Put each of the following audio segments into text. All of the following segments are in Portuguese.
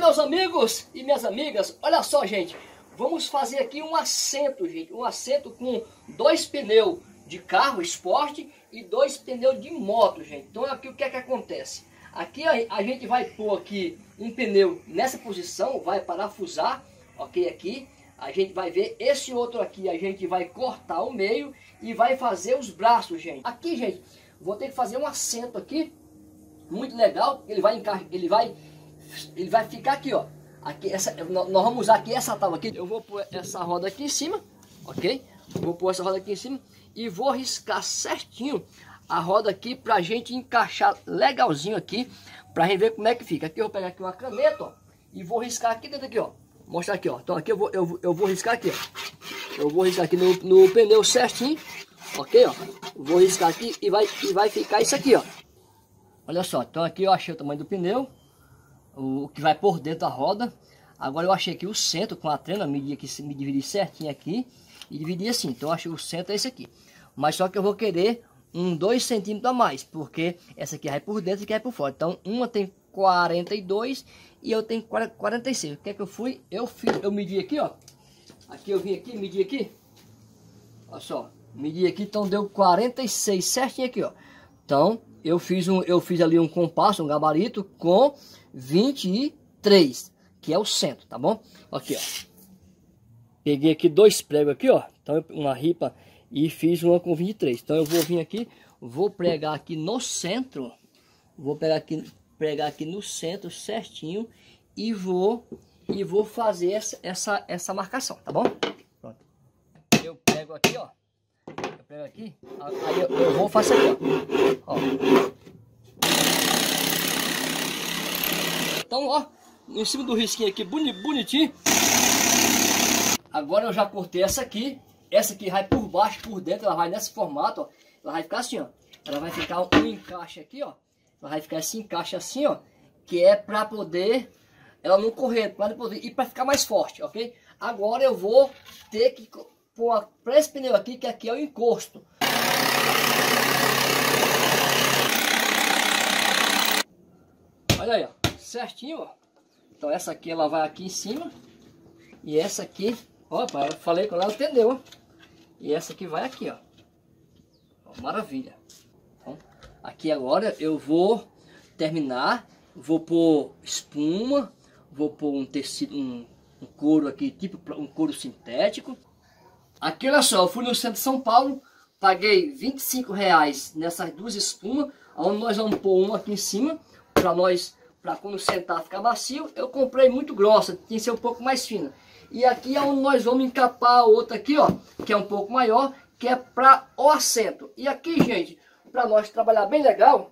meus amigos e minhas amigas, olha só, gente. Vamos fazer aqui um assento, gente. Um assento com dois pneus de carro esporte e dois pneus de moto, gente. Então aqui o que é que acontece? Aqui a, a gente vai pôr aqui um pneu nessa posição, vai parafusar, ok? Aqui a gente vai ver esse outro aqui, a gente vai cortar o meio e vai fazer os braços, gente. Aqui, gente, vou ter que fazer um assento aqui, muito legal. Ele vai ele vai, ele vai ficar aqui, ó. Aqui, essa, nós vamos usar aqui essa tábua aqui. Eu vou pôr essa roda aqui em cima, ok? Vou pôr essa roda aqui em cima e vou riscar certinho a roda aqui pra gente encaixar legalzinho aqui, pra gente ver como é que fica. Aqui eu vou pegar aqui uma caneta, ó, e vou riscar aqui dentro aqui, ó. Mostrar aqui, ó. Então aqui eu vou, eu, eu vou riscar aqui, ó. Eu vou riscar aqui no, no pneu certinho, ok, ó. Vou riscar aqui e vai, e vai ficar isso aqui, ó. Olha só, então aqui eu achei o tamanho do pneu, o, que vai por dentro da roda. Agora eu achei aqui o centro com a trena, medi aqui, me dividi certinho aqui e dividi assim. Então eu achei o centro é esse aqui. Mas só que eu vou querer um 2 centímetros a mais, porque essa aqui vai por dentro e vai por fora. Então, uma tem 42 e eu tenho 46. O que é que eu fui? Eu fiz, eu medi aqui, ó. Aqui eu vim aqui, medi aqui. Olha só, medi aqui, então deu 46 certinho aqui, ó. Então, eu fiz um, eu fiz ali um compasso, um gabarito com 23, que é o centro, tá bom? Aqui, ó. Peguei aqui dois pregos aqui, ó. Então, uma ripa e fiz uma com 23. Então eu vou vir aqui, vou pregar aqui no centro, vou pegar aqui, pregar aqui no centro certinho e vou e vou fazer essa essa, essa marcação, tá bom? Pronto. Eu pego aqui, ó. Eu pego aqui, aí eu, eu vou fazer aqui, ó. ó. Então, ó, em cima do risquinho aqui, bonitinho. Agora eu já cortei essa aqui, essa aqui vai por baixo, por dentro, ela vai nesse formato, ó. Ela vai ficar assim, ó. Ela vai ficar um encaixe aqui, ó. Ela vai ficar esse encaixe assim, ó. Que é pra poder ela não correr, pra poder, e pra ficar mais forte, ok? Agora eu vou ter que pôr pra esse pneu aqui, que aqui é o encosto. Olha aí, ó. Certinho, ó. Então essa aqui ela vai aqui em cima. E essa aqui, ó, eu falei com ela, entendeu. E essa aqui vai aqui, ó. ó maravilha. Então, aqui agora eu vou terminar. Vou pôr espuma. Vou pôr um tecido, um, um couro aqui, tipo um couro sintético. Aqui, olha só, eu fui no centro de São Paulo. Paguei 25 reais nessas duas espumas. Onde nós vamos pôr uma aqui em cima. Para nós, para quando sentar ficar macio. Eu comprei muito grossa, tem que ser um pouco mais fina. E aqui é onde nós vamos encapar a outra aqui, ó, que é um pouco maior, que é para o assento. E aqui, gente, para nós trabalhar bem legal,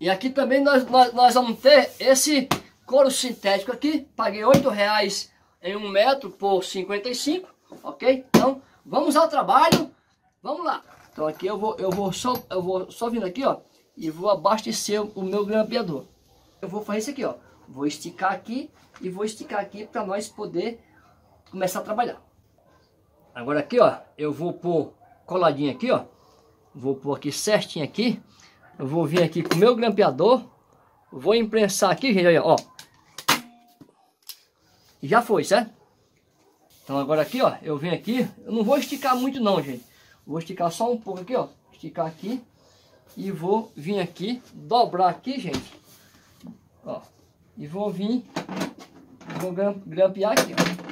e aqui também nós, nós, nós vamos ter esse couro sintético aqui, paguei 8 reais em um metro por 55, ok? Então, vamos ao trabalho, vamos lá. Então aqui eu vou, eu vou só, eu vou só vindo aqui, ó, e vou abastecer o meu grampeador. Eu vou fazer isso aqui, ó, vou esticar aqui e vou esticar aqui para nós poder começar a trabalhar. Agora aqui, ó, eu vou pôr coladinho aqui, ó. Vou pôr aqui certinho aqui. Eu vou vir aqui com o meu grampeador. Vou imprensar aqui, gente, ó. Já foi, certo? Então agora aqui, ó, eu venho aqui. Eu não vou esticar muito não, gente. Vou esticar só um pouco aqui, ó. Esticar aqui. E vou vir aqui, dobrar aqui, gente. Ó. E vou vir, vou grampear aqui, ó.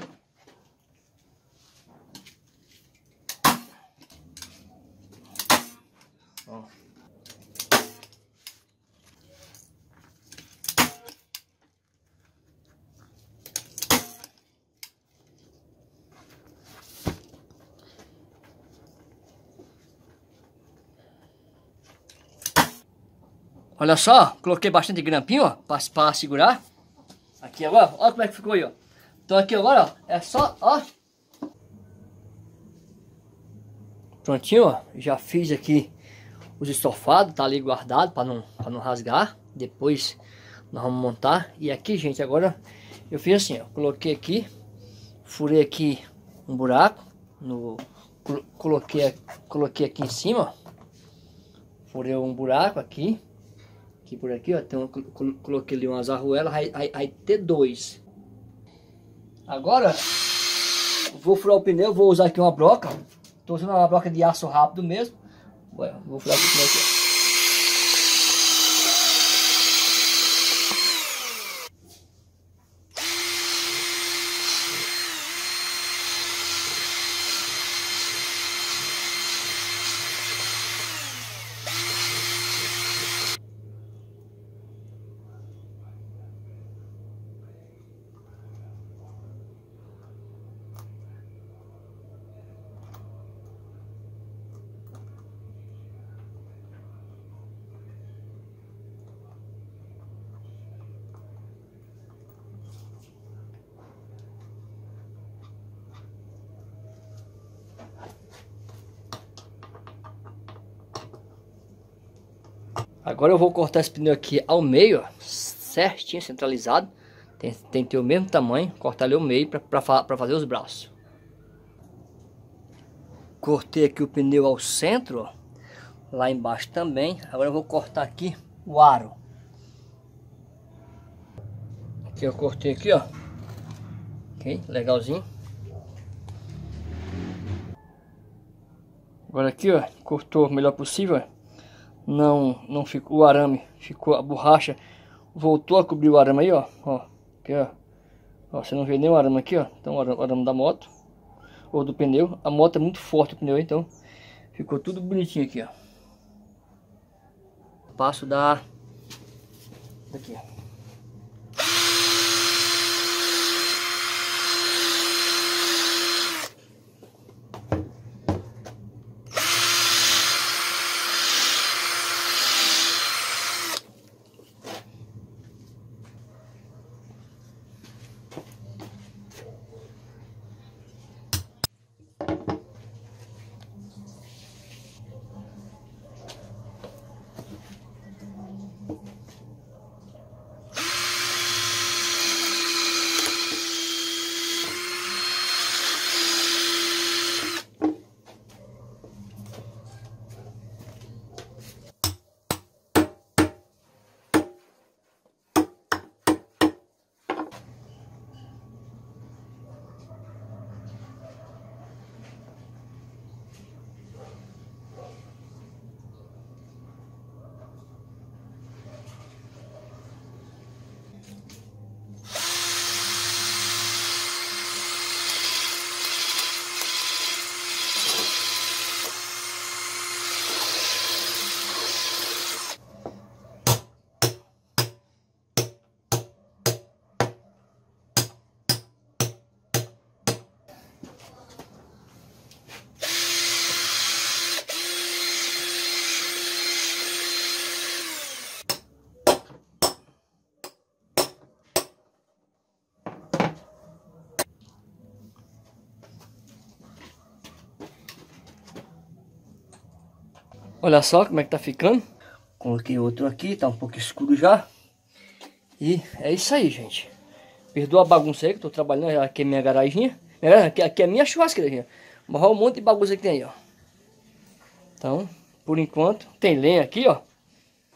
Olha só, coloquei bastante grampinho, ó, para segurar. Aqui agora, olha como é que ficou aí, ó. Então aqui agora, ó, é só, ó. Prontinho, ó, já fiz aqui os estofados, tá ali guardado para não, pra não rasgar. Depois nós vamos montar. E aqui, gente, agora eu fiz assim, ó, coloquei aqui, furei aqui um buraco, no, coloquei, coloquei aqui em cima, ó, furei um buraco aqui Aqui por aqui, ó, então coloquei ali umas arruelas, aí, aí, aí T2. Agora, vou furar o pneu, vou usar aqui uma broca. Tô usando uma broca de aço rápido mesmo. Vou furar o pneu aqui. Agora eu vou cortar esse pneu aqui ao meio, ó, certinho, centralizado. Tem, tem que ter o mesmo tamanho, cortar ali ao meio para fazer os braços. Cortei aqui o pneu ao centro, ó, lá embaixo também. Agora eu vou cortar aqui o aro. Aqui eu cortei aqui, ó. Ok, legalzinho. Agora aqui, ó, cortou o melhor possível, ó não não ficou o arame, ficou a borracha, voltou a cobrir o arame aí, ó, ó, aqui, ó, ó você não vê nem o arame aqui, ó, então o arame, o arame da moto, ou do pneu, a moto é muito forte o pneu, então ficou tudo bonitinho aqui, ó, passo da, daqui, ó. Olha só como é que tá ficando. Coloquei outro aqui, tá um pouco escuro já. E é isso aí, gente. Perdoa a bagunça aí que eu tô trabalhando. Aqui é minha garaginha. Aqui, aqui é minha churrasqueira. Mas olha um monte de bagunça que tem aí, ó. Então, por enquanto, tem lenha aqui, ó.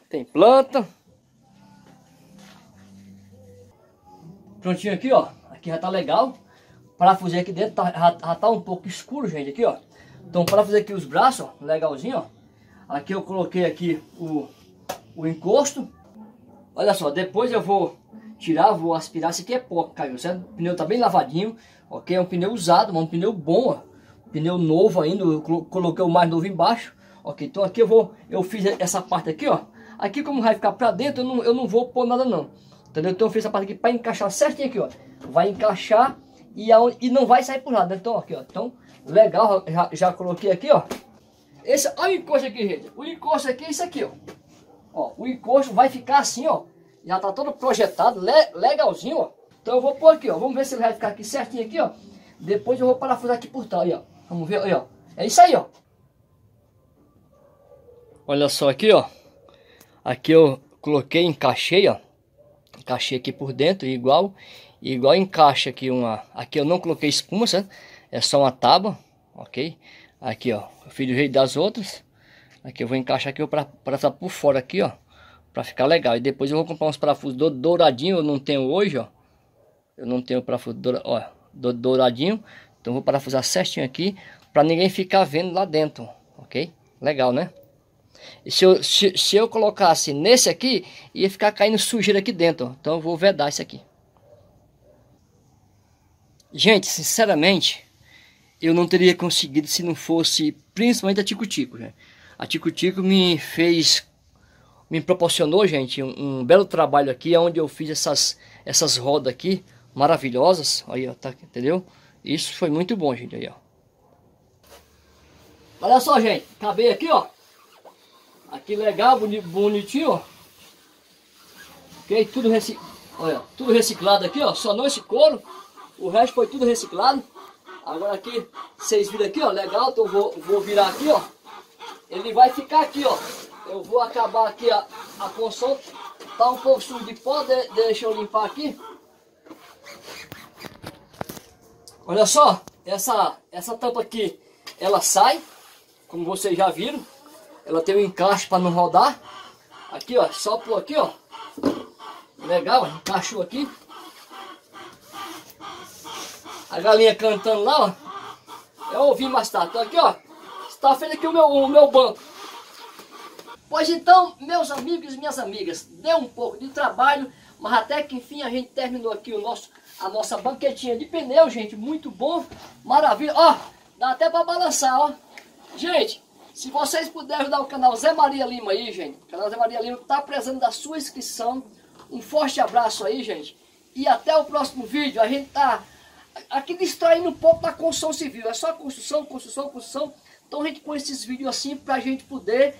Tem planta. Prontinho aqui, ó. Aqui já tá legal. Parafusinho aqui dentro tá, já, já tá um pouco escuro, gente, aqui, ó. Então, para fazer aqui os braços, ó, legalzinho, ó. Aqui eu coloquei aqui o, o encosto. Olha só, depois eu vou tirar, vou aspirar. Esse aqui é pó, caiu, certo? O pneu tá bem lavadinho, ok? É um pneu usado, mas um pneu bom, ó. Pneu novo ainda, eu coloquei o mais novo embaixo. Ok, então aqui eu vou, eu fiz essa parte aqui, ó. Aqui como vai ficar pra dentro, eu não, eu não vou pôr nada não. Entendeu? Então eu fiz essa parte aqui para encaixar certinho aqui, ó. Vai encaixar e, aonde, e não vai sair por nada. Então aqui, ó. Então, legal, já, já coloquei aqui, ó. Esse, olha o encosto aqui, gente. O encosto aqui é isso aqui, ó. ó. O encosto vai ficar assim, ó. Já tá todo projetado, le, legalzinho, ó. Então eu vou pôr aqui, ó. Vamos ver se ele vai ficar aqui certinho aqui, ó. Depois eu vou parafusar aqui por trás, ó. Vamos ver, aí, ó. É isso aí, ó. Olha só aqui, ó. Aqui eu coloquei, encaixei, ó. Encaixei aqui por dentro, igual. Igual encaixa aqui uma... Aqui eu não coloquei espuma, certo? É só uma tábua, ok? Aqui, ó. Eu fiz do jeito das outras. Aqui eu vou encaixar aqui para passar por fora aqui, ó. Pra ficar legal. E depois eu vou comprar uns parafusos douradinho. Eu não tenho hoje, ó. Eu não tenho parafuso doura, ó, douradinho. Então vou parafusar certinho aqui. Pra ninguém ficar vendo lá dentro. Ok? Legal, né? E se eu, se, se eu colocasse nesse aqui, ia ficar caindo sujeira aqui dentro. Então eu vou vedar isso aqui. Gente, sinceramente, eu não teria conseguido se não fosse principalmente a Tico Tico. Né? A Tico Tico me fez, me proporcionou, gente, um, um, belo trabalho aqui, onde eu fiz essas, essas rodas aqui, maravilhosas. Aí, ó, tá, entendeu? Isso foi muito bom, gente, aí, ó. Olha só, gente, acabei aqui, ó. Aqui legal, bonitinho, ó. Ok, tudo, recic... Olha, tudo reciclado aqui, ó. Só não esse couro. O resto foi tudo reciclado. Agora aqui, vocês viram aqui, ó, legal. Então eu vou, vou virar aqui, ó. Ele vai ficar aqui, ó. Eu vou acabar aqui a, a construção. Tá um pouco sujo de pó, de, deixa eu limpar aqui. Olha só, essa, essa tampa aqui, ela sai, como vocês já viram. Ela tem um encaixe para não rodar. Aqui, ó, só por aqui, ó. Legal, encaixou aqui. A galinha cantando lá, ó. Eu ouvi mais tarde. Então aqui, ó. Está feito aqui o meu, o meu banco. Pois então, meus amigos e minhas amigas, deu um pouco de trabalho, mas até que enfim a gente terminou aqui o nosso, a nossa banquetinha de pneu, gente. Muito bom, maravilha. Ó, dá até para balançar, ó. Gente, se vocês puderem ajudar o canal Zé Maria Lima aí, gente. O canal Zé Maria Lima está precisando da sua inscrição. Um forte abraço aí, gente. E até o próximo vídeo. A gente tá aqui distraindo um pouco da construção civil. É só construção, construção, construção. Então a gente põe esses vídeos assim para a gente poder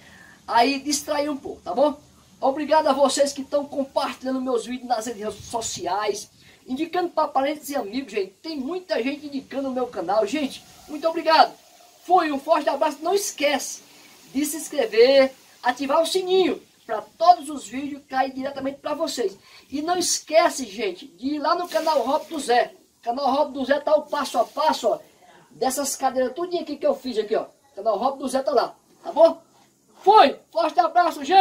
aí distrair um pouco, tá bom? Obrigado a vocês que estão compartilhando meus vídeos nas redes sociais, indicando para parentes e amigos, gente. Tem muita gente indicando o meu canal. Gente, muito obrigado. Foi um forte abraço. Não esquece de se inscrever, ativar o sininho para todos os vídeos cair diretamente para vocês. E não esquece, gente, de ir lá no canal Rob do Zé. Canal Rob do Zé tá o passo a passo, ó, dessas cadeiras tudinho aqui que eu fiz aqui, ó. Canal Rob do Zé tá lá, tá bom? Foi! Forte abraço, gente!